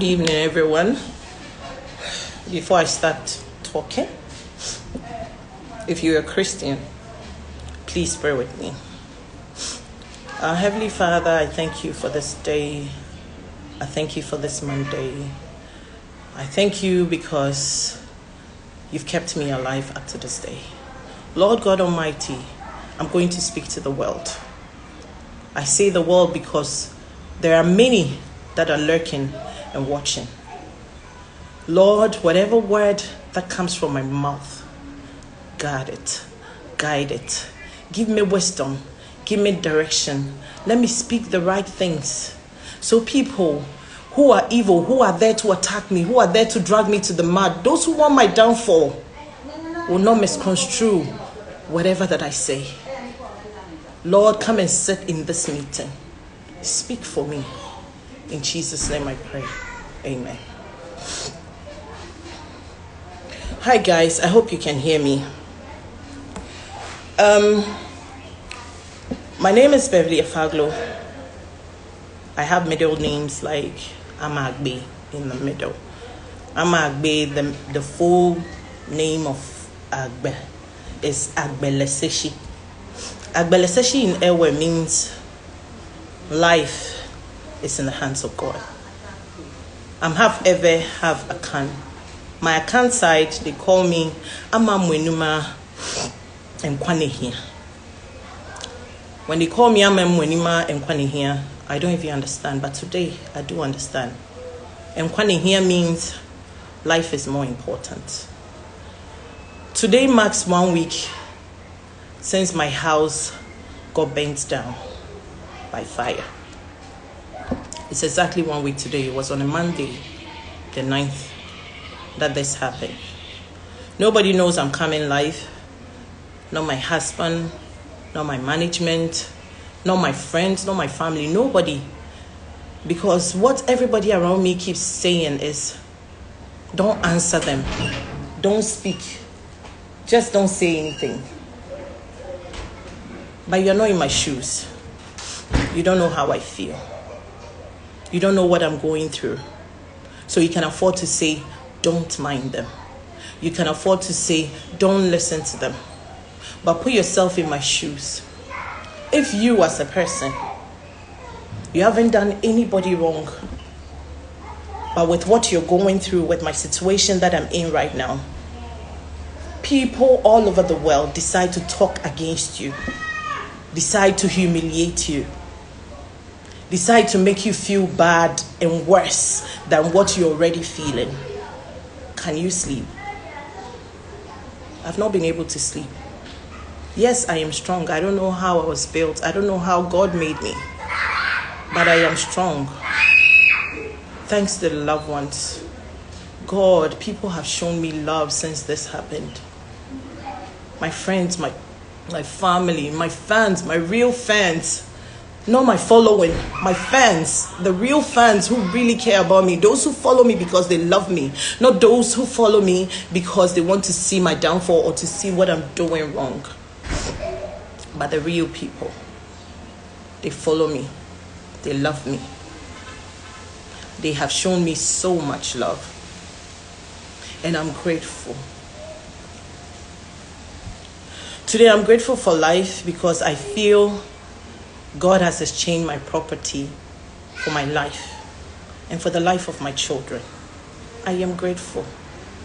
Good evening, everyone. Before I start talking, if you're a Christian, please pray with me. Our Heavenly Father, I thank you for this day. I thank you for this Monday. I thank you because you've kept me alive up to this day. Lord God Almighty, I'm going to speak to the world. I say the world because there are many that are lurking and watching. Lord, whatever word that comes from my mouth, guard it, guide it. Give me wisdom, give me direction. Let me speak the right things. So, people who are evil, who are there to attack me, who are there to drag me to the mud, those who want my downfall, will not misconstrue whatever that I say. Lord, come and sit in this meeting. Speak for me. In Jesus' name I pray. Amen. Hi, guys. I hope you can hear me. Um, my name is Beverly Afaglo. I have middle names like Amagbe in the middle. Amagbe, the, the full name of Agbe is Agbeleseshi. Agbeleseshi in Ewe means life is in the hands of God. I'm half Ewe, half Akan. My Akan side, they call me Amamwenuma Nkwanehia. When they call me Amamwenuma Nkwanehia, I don't even understand, but today I do understand. Nkwanehia means life is more important. Today marks one week since my house got burnt down by fire. It's exactly one week today. It was on a Monday, the 9th, that this happened. Nobody knows I'm coming live. Not my husband, not my management, not my friends, not my family, nobody. Because what everybody around me keeps saying is don't answer them, don't speak, just don't say anything. But you're not in my shoes. You don't know how I feel. You don't know what I'm going through. So you can afford to say, don't mind them. You can afford to say, don't listen to them. But put yourself in my shoes. If you, as a person, you haven't done anybody wrong, but with what you're going through, with my situation that I'm in right now, people all over the world decide to talk against you, decide to humiliate you decide to make you feel bad and worse than what you're already feeling, can you sleep? I've not been able to sleep. Yes, I am strong. I don't know how I was built. I don't know how God made me. But I am strong. Thanks to the loved ones. God, people have shown me love since this happened. My friends, my my family, my fans, my real fans not my following, my fans, the real fans who really care about me, those who follow me because they love me, not those who follow me because they want to see my downfall or to see what I'm doing wrong. But the real people, they follow me, they love me, they have shown me so much love, and I'm grateful. Today, I'm grateful for life because I feel God has exchanged my property for my life and for the life of my children. I am grateful.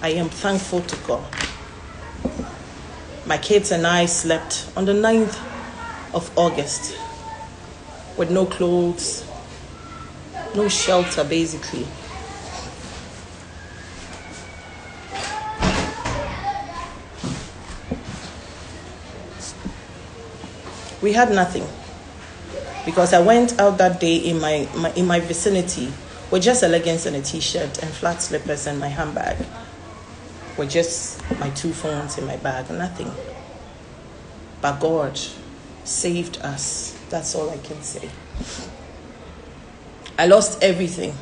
I am thankful to God. My kids and I slept on the 9th of August with no clothes, no shelter, basically. We had nothing because I went out that day in my, my in my vicinity with just a leggings and a t-shirt and flat slippers and my handbag with just my two phones in my bag, nothing. But God saved us. That's all I can say. I lost everything.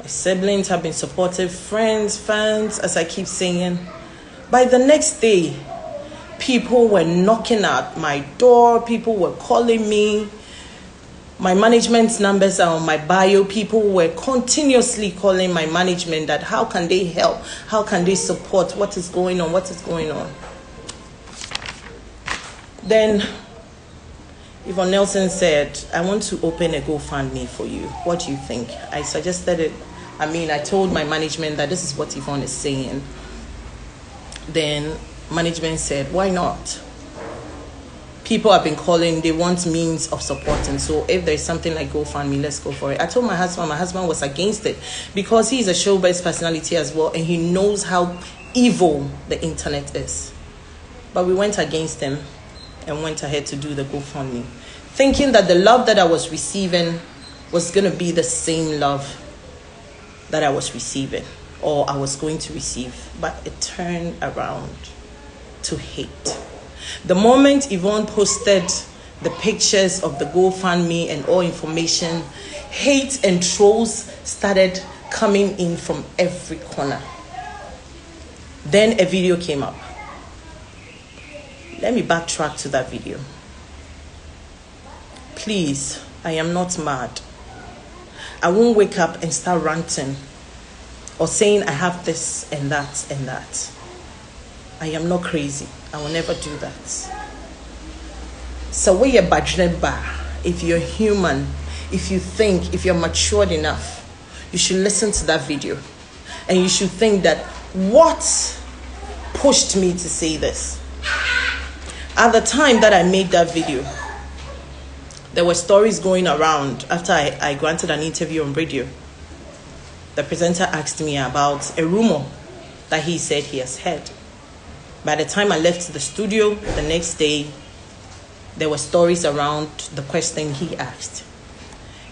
My siblings have been supportive, friends, fans, as I keep saying. By the next day, people were knocking at my door, people were calling me. My management numbers are on my bio. People were continuously calling my management that how can they help? How can they support? What is going on? What is going on? Then Yvonne Nelson said, I want to open a GoFundMe for you. What do you think? I suggested it. I mean, I told my management that this is what Yvonne is saying. Then management said, why not? people have been calling, they want means of supporting. So if there's something like GoFundMe, let's go for it. I told my husband, my husband was against it because he's a showbiz personality as well and he knows how evil the internet is. But we went against him and went ahead to do the GoFundMe, thinking that the love that I was receiving was going to be the same love that I was receiving or I was going to receive. But it turned around to hate. The moment Yvonne posted the pictures of the GoFundMe and all information, hate and trolls started coming in from every corner. Then a video came up. Let me backtrack to that video. Please, I am not mad. I won't wake up and start ranting or saying I have this and that and that. I am not crazy. I will never do that. So we are ba. If you're human, if you think, if you're matured enough, you should listen to that video. And you should think that what pushed me to say this? At the time that I made that video, there were stories going around after I, I granted an interview on radio. The presenter asked me about a rumor that he said he has heard. By the time I left the studio the next day, there were stories around the question he asked.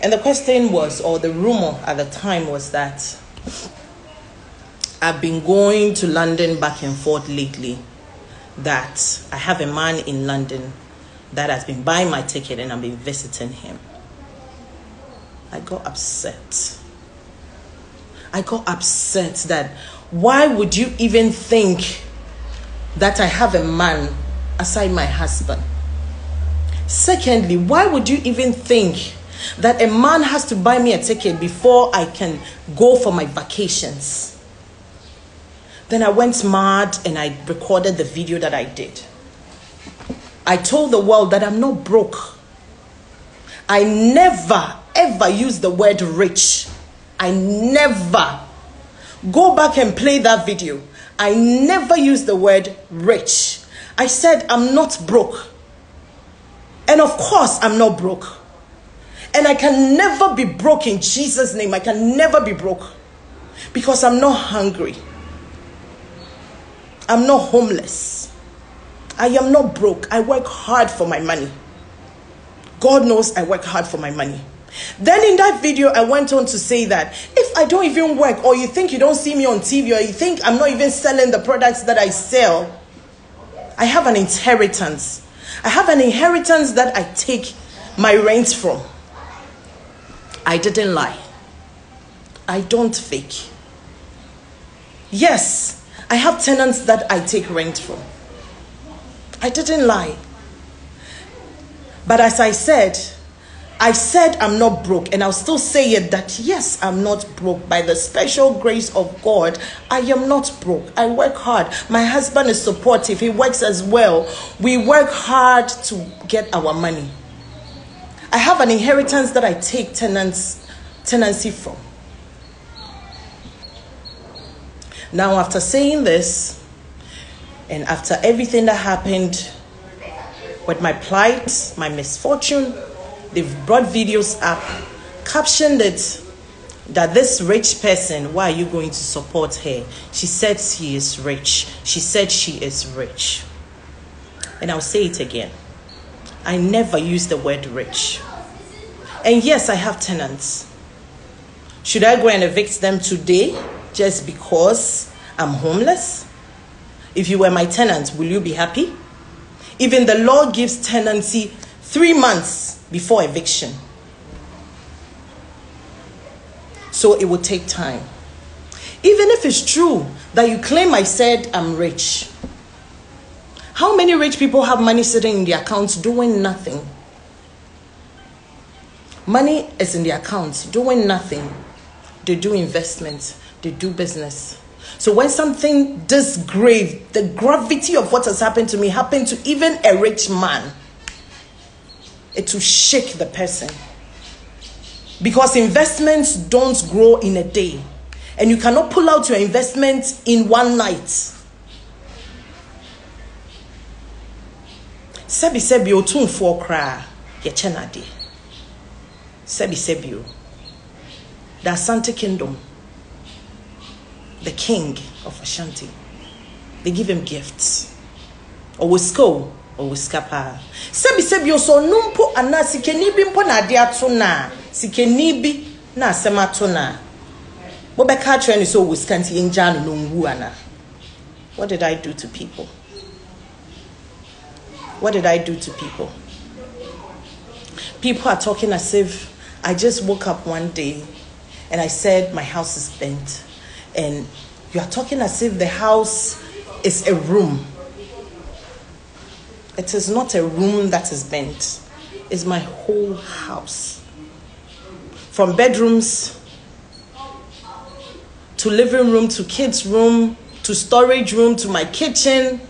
And the question was, or the rumor at the time was that I've been going to London back and forth lately, that I have a man in London that has been buying my ticket and I've been visiting him. I got upset. I got upset that why would you even think that I have a man aside my husband? Secondly, why would you even think that a man has to buy me a ticket before I can go for my vacations? Then I went mad and I recorded the video that I did. I told the world that I'm not broke. I never ever use the word rich. I never. Go back and play that video. I never used the word rich. I said, I'm not broke. And of course, I'm not broke. And I can never be broke in Jesus' name. I can never be broke because I'm not hungry. I'm not homeless. I am not broke. I work hard for my money. God knows I work hard for my money. Then in that video, I went on to say that if I don't even work, or you think you don't see me on TV, or you think I'm not even selling the products that I sell, I have an inheritance. I have an inheritance that I take my rent from. I didn't lie. I don't fake. Yes, I have tenants that I take rent from. I didn't lie. But as I said, I said I'm not broke, and I'll still say it that yes, I'm not broke. By the special grace of God, I am not broke. I work hard. My husband is supportive, he works as well. We work hard to get our money. I have an inheritance that I take tenants, tenancy from. Now, after saying this, and after everything that happened with my plight, my misfortune, They've brought videos up, captioned it that this rich person, why are you going to support her? She said she is rich. She said she is rich. And I'll say it again. I never use the word rich. And yes, I have tenants. Should I go and evict them today just because I'm homeless? If you were my tenant, will you be happy? Even the law gives tenancy three months before eviction. So it will take time. Even if it's true that you claim I said I'm rich, how many rich people have money sitting in their accounts doing nothing? Money is in the accounts doing nothing. They do investments, they do business. So when something this grave, the gravity of what has happened to me happened to even a rich man, it will shake the person. Because investments don't grow in a day. And you cannot pull out your investment in one night. Sebi sebi otumfoɔ koraa yɛkyɛ n'ade. Sebi sebi o. The Asante Kingdom the king of Ashanti. They give him gifts. Or with skull, or with scapa. Sebi sebi oso numpo ana sikeni bi mpo na ade ato na. Sikeni bi na asem ato na. Bobeka atwere so with scanty yenja no nwu ana. What did I do to people? What did I do to people? People are talking as if I just woke up one day and I said my house is bent and you are talking as if the house is a room. It is not a room that is bent, it's my whole house. From bedrooms to living room to kids' room to storage room to my kitchen.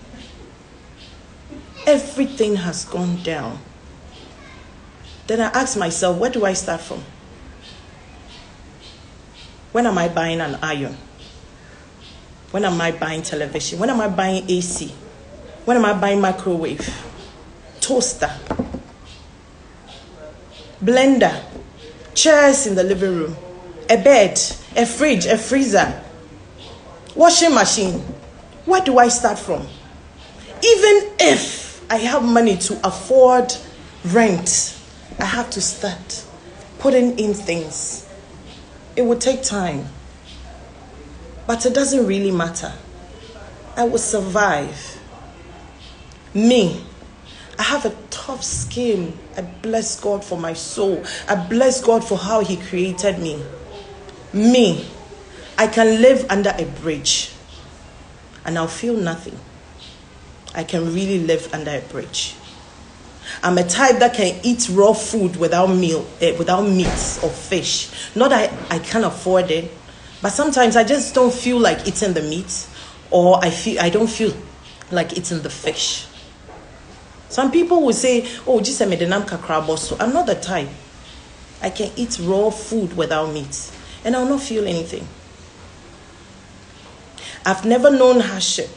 Everything has gone down. Then I ask myself, where do I start from? When am I buying an iron? When am I buying television? When am I buying AC? When am I buying microwave? Toaster? Blender? Chairs in the living room? A bed? A fridge? A freezer? Washing machine? Where do I start from? Even if I have money to afford rent, I have to start putting in things. It will take time. But it doesn't really matter. I will survive. Me, I have a tough skin. I bless God for my soul. I bless God for how He created me. Me, I can live under a bridge and I'll feel nothing. I can really live under a bridge. I'm a type that can eat raw food without meal, eh, without meat or fish. Not that I, I can't afford it, but sometimes I just don't feel like eating the meat, or I feel I don't feel like eating the fish. Some people will say, "Oh, just a medenam kakraboso." I'm not the type. I can eat raw food without meat, and I'll not feel anything. I've never known hardship,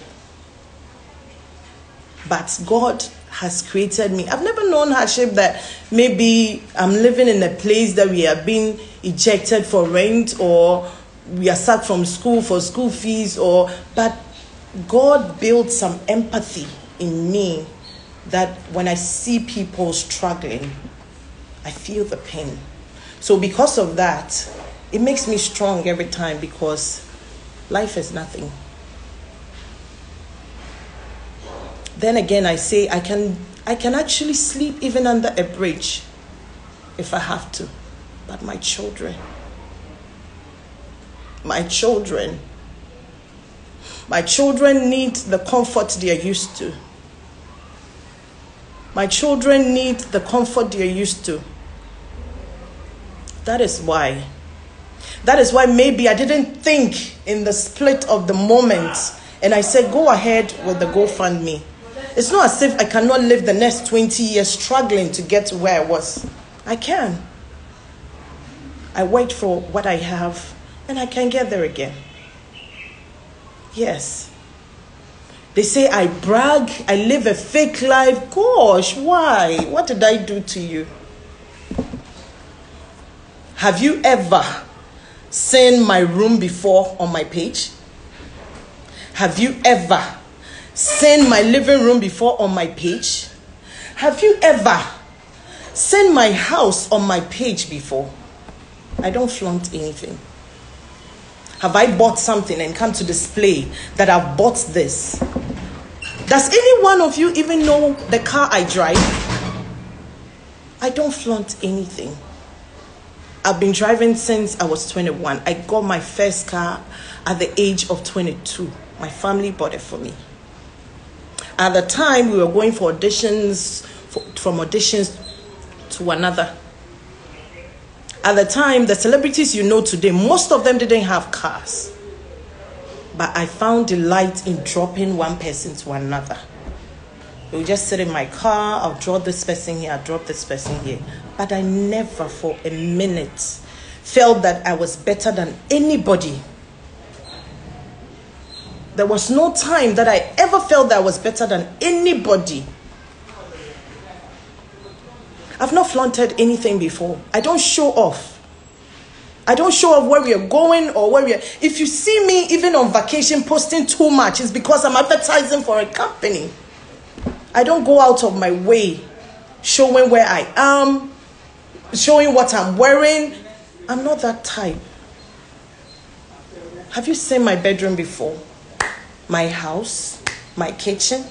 but God has created me. I've never known hardship that maybe I'm living in a place that we are being ejected for rent or we are sacked from school for school fees or but God built some empathy in me that when I see people struggling, I feel the pain. So because of that, it makes me strong every time because life is nothing. Then again I say I can I can actually sleep even under a bridge if I have to. But my children my children. My children need the comfort they are used to. My children need the comfort they are used to. That is why. That is why maybe I didn't think in the split of the moment and I said, go ahead with the GoFundMe. It's not as if I cannot live the next 20 years struggling to get to where I was. I can. I wait for what I have and I can get there again. Yes. They say I brag, I live a fake life. Gosh, why? What did I do to you? Have you ever seen my room before on my page? Have you ever seen my living room before on my page? Have you ever seen my house on my page before? I don't flaunt anything. Have I bought something and come to display that I've bought this? Does any one of you even know the car I drive? I don't flaunt anything. I've been driving since I was 21. I got my first car at the age of 22. My family bought it for me. At the time, we were going for auditions, for, from auditions to another. At the time, the celebrities you know today, most of them didn't have cars. But I found delight in dropping one person to another. Would just sit in my car, I'll drop this person here, I'll drop this person here. But I never for a minute felt that I was better than anybody. There was no time that I ever felt that I was better than anybody. I've not flaunted anything before. I don't show off. I don't show off where we are going or where we are. If you see me even on vacation posting too much, it's because I'm advertising for a company. I don't go out of my way showing where I am, showing what I'm wearing. I'm not that type. Have you seen my bedroom before? My house, my kitchen?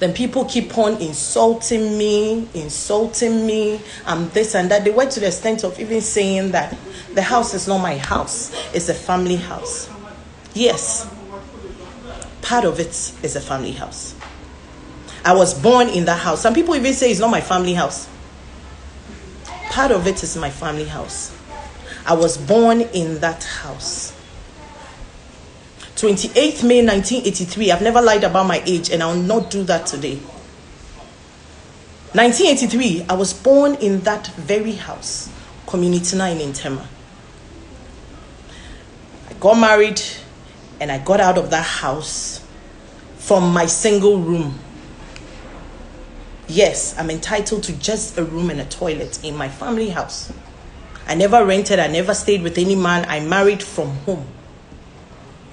Then people keep on insulting me, insulting me, I'm this and that. They went to the extent of even saying that the house is not my house, it's a family house. Yes, part of it is a family house. I was born in that house. Some people even say it's not my family house. Part of it is my family house. I was born in that house. 28th May 1983. I've never lied about my age and I'll not do that today. 1983, I was born in that very house, Community 9 in Tema. I got married and I got out of that house from my single room. Yes, I'm entitled to just a room and a toilet in my family house. I never rented, I never stayed with any man. I married from home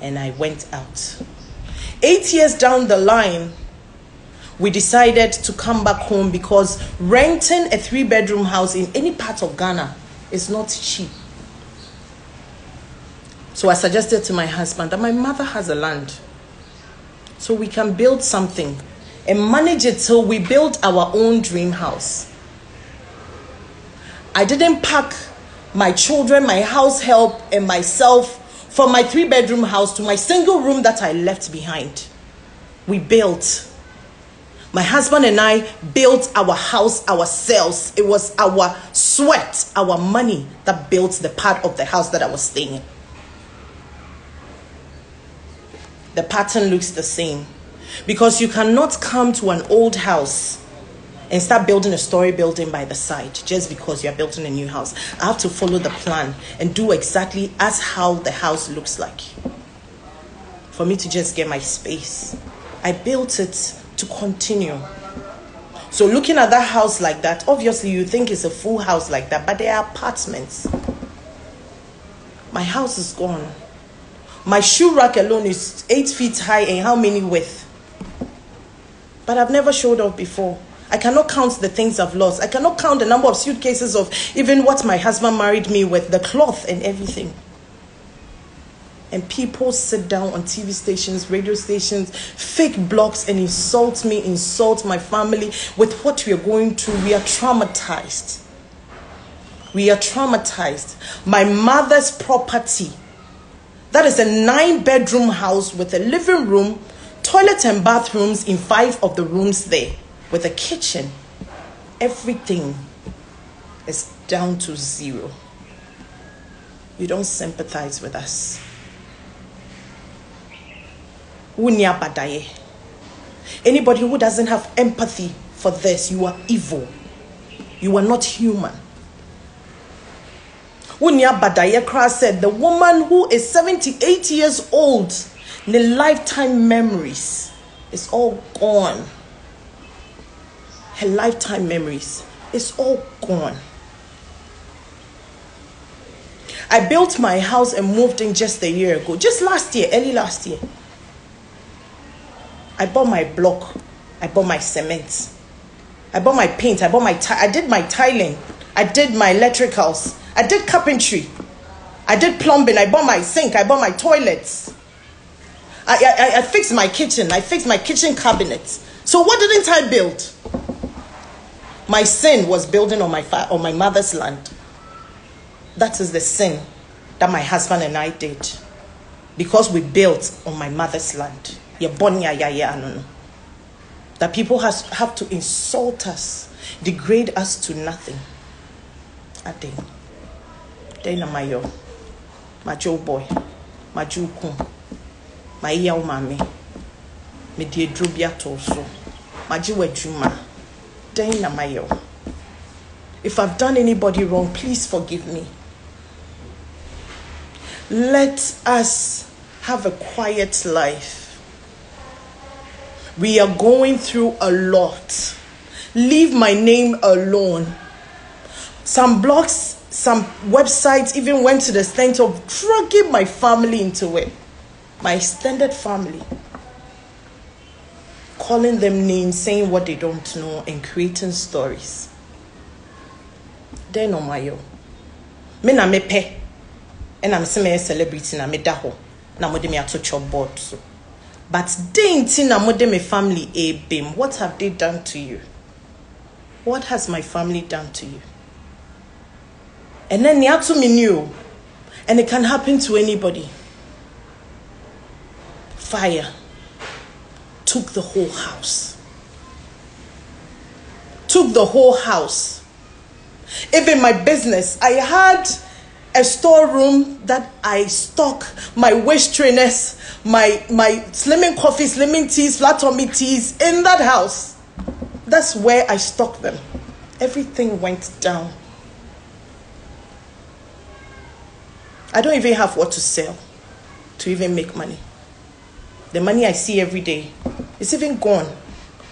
and I went out. Eight years down the line, we decided to come back home because renting a three bedroom house in any part of Ghana is not cheap. So I suggested to my husband that my mother has a land. So we can build something and manage it till we build our own dream house. I didn't pack my children, my house help, and myself from my three bedroom house to my single room that I left behind. We built. My husband and I built our house ourselves. It was our sweat, our money that built the part of the house that I was staying in. The pattern looks the same because you cannot come to an old house and start building a story building by the side just because you're building a new house. I have to follow the plan and do exactly as how the house looks like. For me to just get my space. I built it to continue. So looking at that house like that, obviously you think it's a full house like that, but they are apartments. My house is gone. My shoe rack alone is eight feet high and how many width? But I've never showed up before. I cannot count the things I've lost. I cannot count the number of suitcases of even what my husband married me with, the cloth and everything. And people sit down on TV stations, radio stations, fake blogs, and insult me, insult my family with what we are going through. We are traumatized. We are traumatized. My mother's property, that is a nine bedroom house with a living room, toilet, and bathrooms in five of the rooms there with a kitchen, everything is down to zero. You don't sympathize with us. Anybody who doesn't have empathy for this, you are evil. You are not human. Unia Badayekra said, The woman who is 78 years old, the lifetime memories is all gone her lifetime memories. It's all gone. I built my house and moved in just a year ago, just last year, early last year. I bought my block, I bought my cement, I bought my paint, I bought my t- I did my tiling, I did my electricals, I did carpentry, I did plumbing, I bought my sink, I bought my toilets. I, I, I fixed my kitchen, I fixed my kitchen cabinets. So what didn't I build? My sin was building on my fa- on my mother's land. That is the sin that my husband and I did. Because we built on my mother's land. That people has, have to insult us, degrade us to nothing. adɛn dɛn na mayɛ magye wo boy. Magye wo kum mayɛ wo maame mede aduro bi ato so magye wo adwuma dɛn na mayɛ if i've done anybody wrong please forgive me. Let us have a quiet life. We are going through a lot. Leave my name alone. Some blogs some websites even went to the extent of dragging my family into it. My extended family calling them names, saying what they don't know, and creating stories. Then on my own. Me na me pe. And I'm saying celebrity na me da ho. Na mo de me ato chop so. But then na mo de me family eh, a bim. What have they done to you? What has my family done to you? And then to me new. And it can happen to anybody. Fire took the whole house. Took the whole house. Even my business, I had a storeroom that I stock my waist trainers, my my slimming coffee, slimming teas, flat tummy teas in that house. That's where I stock them. Everything went down. I don't even have what to sell to even make money. The money I see every day it's even gone.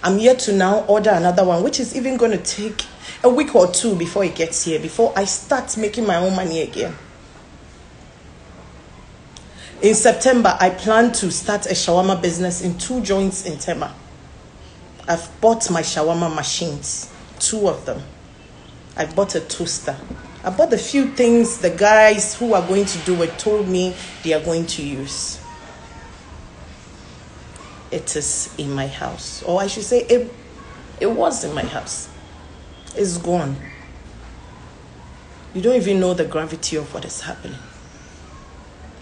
I'm yet to now order another one, which is even going to take a week or two before it gets here, before I start making my own money again. In September, I plan to start a shawarma business in two joints in Tema. I've bought my shawarma machines, two of them. I bought a toaster. I bought a few things the guys who are going to do it told me they are going to use it is in my house. Or I should say, it, it was in my house. It's gone. You don't even know the gravity of what is happening.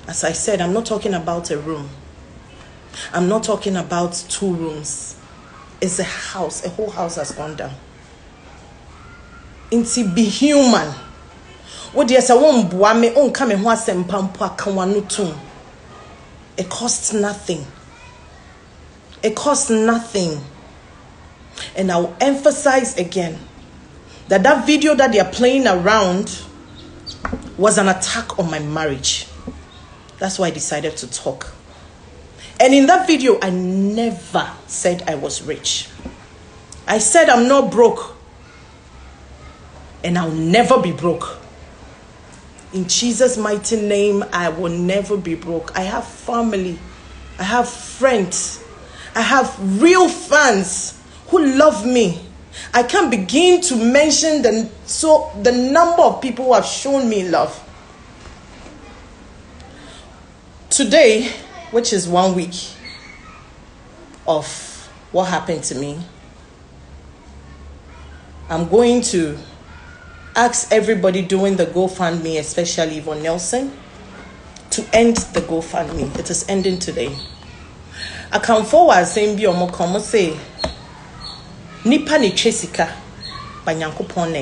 As I said, I'm not talking about a room. I'm not talking about two rooms. It's a house. A whole house has gone down. Nti be human. What deɛ sɛ wɔmboa me ɔnka me ho asɛmpa mpo aka wano tom. It costs nothing. It costs nothing. And I'll emphasize again that that video that they are playing around was an attack on my marriage. That's why I decided to talk. And in that video, I never said I was rich. I said I'm not broke. And I'll never be broke. In Jesus' mighty name, I will never be broke. I have family, I have friends I have real fans who love me. I can't begin to mention the so the number of people who have shown me love. Today, which is one week of what happened to me, I'm going to ask everybody doing the GoFundMe, especially Yvonne Nelson, to end the GoFundMe. It is ending today akamfo wɔ asɛm bi a wɔn ka wɔn sɛ nipa na etwa sika ba nyankopɔn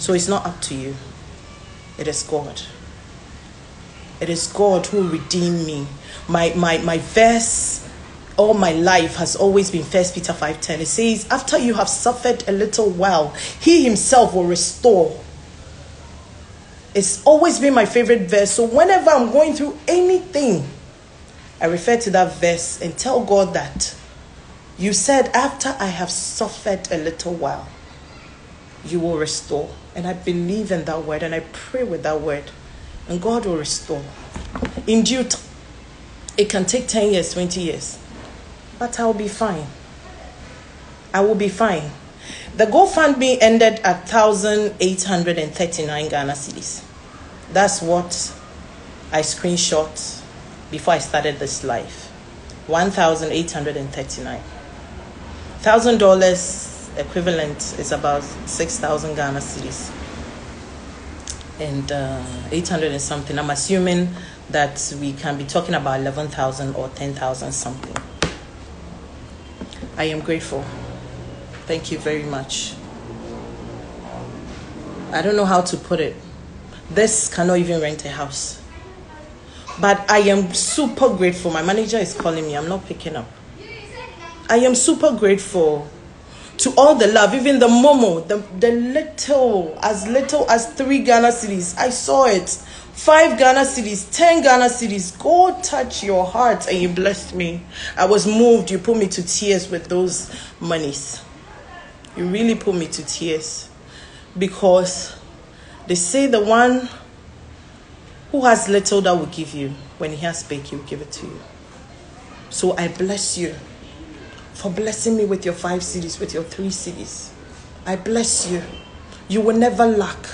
so it's not up to you. It is god. It is god who redeemed me. My my my verse all my life has always been first peter 5.10 it says after you have suffered a little while he himself will restore. It's always been my favorite verse. So whenever i'm going through anything I refer to that verse and tell God that you said, After I have suffered a little while, you will restore. And I believe in that word and I pray with that word. And God will restore. In due time, it can take 10 years, 20 years. But I'll be fine. I will be fine. The GoFundMe ended at 1,839 Ghana cedis. That's what I screenshot before I started this life. 1,839. $1,000 equivalent is about 6,000 Ghana cedis. And uh, 800 and something. I'm assuming that we can be talking about 11,000 or 10,000 something. I am grateful. Thank you very much. I don't know how to put it. This cannot even rent a house. But I am super grateful. My manager is calling me. I'm not picking up. I am super grateful to all the love, even the momo, the, the little, as little as three Ghana cedis. I saw it. Five Ghana cedis, ten Ghana cedis. God touch your heart and you blessed me. I was moved. You put me to tears with those monies. You really put me to tears because they say the one who has little that will give you, when he has big, he will give it to you. So I bless you for blessing me with your five cedis, with your three cedis. I bless you. You will never lack.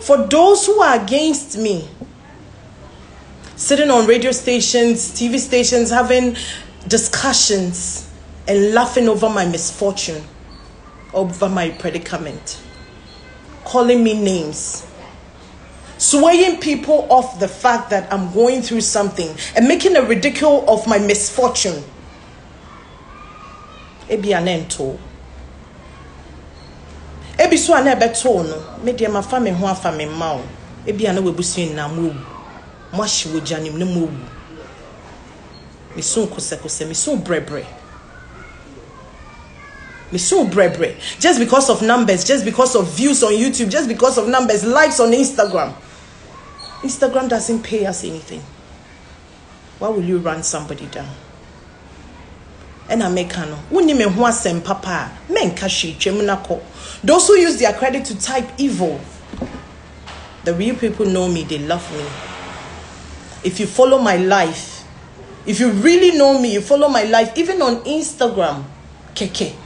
For those who are against me, sitting on radio stations, TV stations, having discussions and laughing over my misfortune, over my predicament, calling me names, swaying people off the fact that I'm going through something and making a ridicule of my misfortune. Ebi anento. Ebi so ana no, me deɛ mafa me ho afa me mma o. Ebi ana wabusua nyinaa mo ewu. Mo ahye wɔ gya nim ne mo ewu. Mesu kosɛkosɛ, mesu brɛbrɛ. Me so brebre. Just because of numbers, just because of views on YouTube, just because of numbers, likes on Instagram. Instagram doesn't pay us anything. Why will you run somebody down? I make no. Papa. Those who use their credit to type evil. The real people know me, they love me. If you follow my life, if you really know me, you follow my life, even on Instagram, keke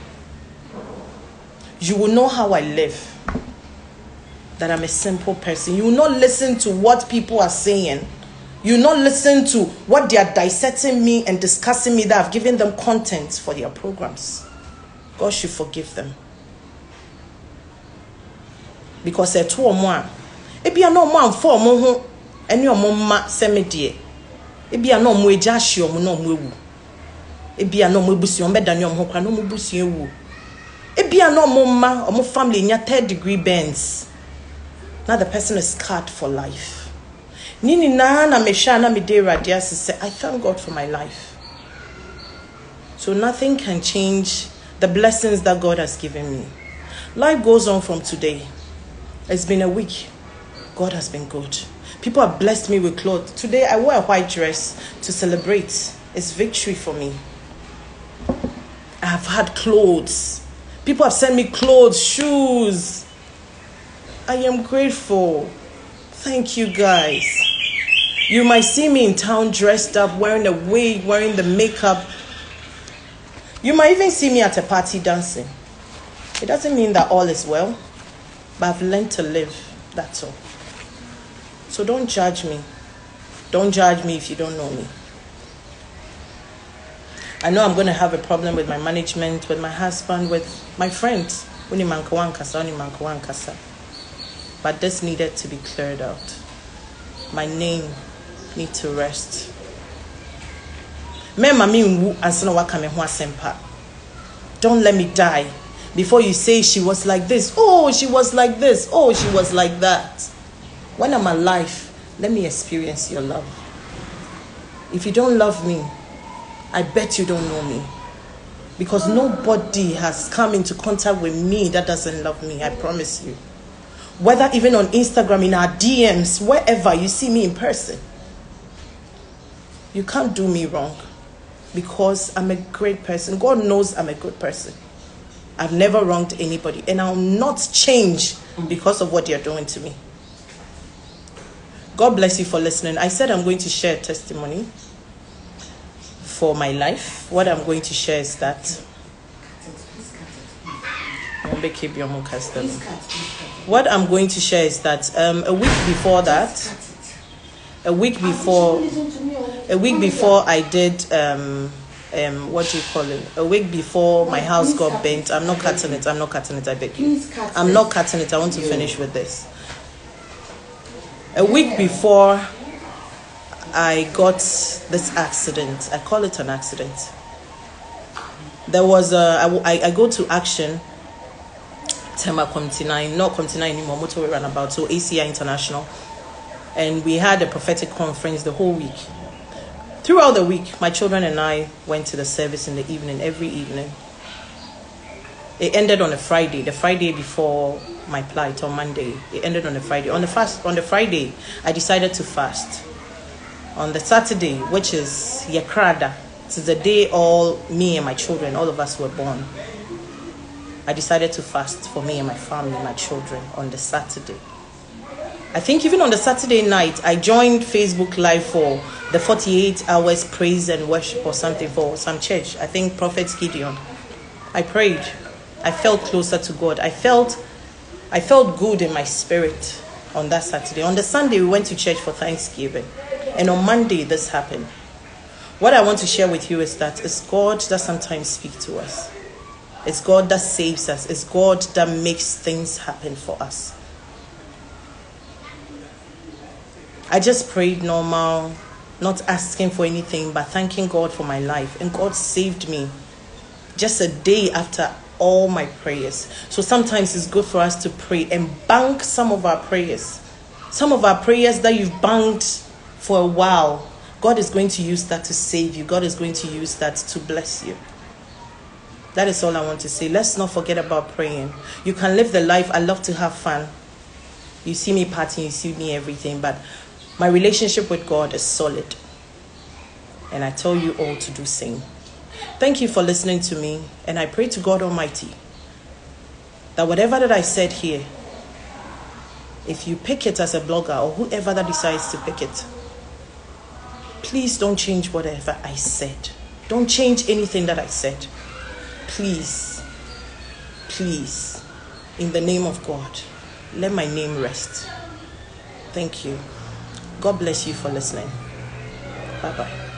you will know how I live. That I'm a simple person. You will not listen to what people are saying. You will not listen to what they are dissecting me and discussing me that I've given them content for their programs. God should forgive them. Because they're two or more. Ebi ano mo amfo mo ho ene omo ma seme de. Ebi ano mo eja ahye omo na omo ewu. Ebi ano mo ebusi omo beda ne omo kwa no mo busi ewu ebia na ɔmo mma ɔmo family nya third degree bends now the person is scarred for life. Nyinaa na mehwɛ a na mede awurade ase sɛ i thank god for my life. So nothing can change the blessings that god has given me. Life goes on from today. It's been a week. God has been good. People have blessed me with clothes. Today i wore a white dress to celebrate. It's victory for me. I have had clothes. People have sent me clothes, shoes. I am grateful. Thank you guys. You might see me in town dressed up, wearing a wig, wearing the makeup. You might even see me at a party dancing. It doesn't mean that all is well, but I've learned to live. That's all. So don't judge me. Don't judge me if you don't know me. I know I'm going to have a problem with my management, with my husband, with my friends. But this needed to be cleared out. My name need to rest. Don't let me die before you say she was like this. Oh, she was like this. Oh, she was like that. When I'm alive, let me experience your love. If you don't love me, I bet you don't know me. Because nobody has come into contact with me that doesn't love me, I promise you. Whether even on Instagram, in our DMs, wherever you see me in person, you can't do me wrong because I'm a great person. God knows I'm a good person. I've never wronged anybody, and I'll not change because of what you're doing to me. God bless you for listening. I said I'm going to share testimony for my life. What I'm going to share is that. What I'm going to share is that um, a week before that, a week before, a week before I did um, um, what do you call it? A week before my house got bent. I'm not cutting it. I'm not cutting it. I beg you. I'm not cutting it. I want to finish with this. A week before I got this accident. I call it an accident. There was a, I, I go to action Tema Community 9, not Community 9 anymore, Motorway Runabout, so ACI International. And we had a prophetic conference the whole week. Throughout the week, my children and I went to the service in the evening, every evening. It ended on a Friday, the Friday before my plight on Monday. It ended on a Friday. On the fast on the Friday, I decided to fast. On the Saturday, which is Yakrada, it's the day all me and my children, all of us were born. I decided to fast for me and my family, my children, on the Saturday. I think even on the Saturday night, I joined Facebook Live for the 48 hours praise and worship or something for some church. I think Prophet Gideon. I prayed. I felt closer to God. I felt I felt good in my spirit on that Saturday. On the Sunday, we went to church for Thanksgiving. And on Monday, this happened. What I want to share with you is that it's God that sometimes speaks to us. It's God that saves us. It's God that makes things happen for us. I just prayed normal, not asking for anything, but thanking God for my life. And God saved me just a day after all my prayers. So sometimes it's good for us to pray and bank some of our prayers. Some of our prayers that you've banked for a while, God is going to use that to save you. God is going to use that to bless you. That is all I want to say. Let's not forget about praying. You can live the life. I love to have fun. You see me partying, you see me everything, but my relationship with God is solid. And I tell you all to do same. Thank you for listening to me, and I pray to God Almighty that whatever that I said here, if you pick it as a blogger or whoever that decides to pick it, please don't change whatever I said. Don't change anything that I said. Please, please, in the name of God, let my name rest. Thank you. God bless you for listening. Bye bye.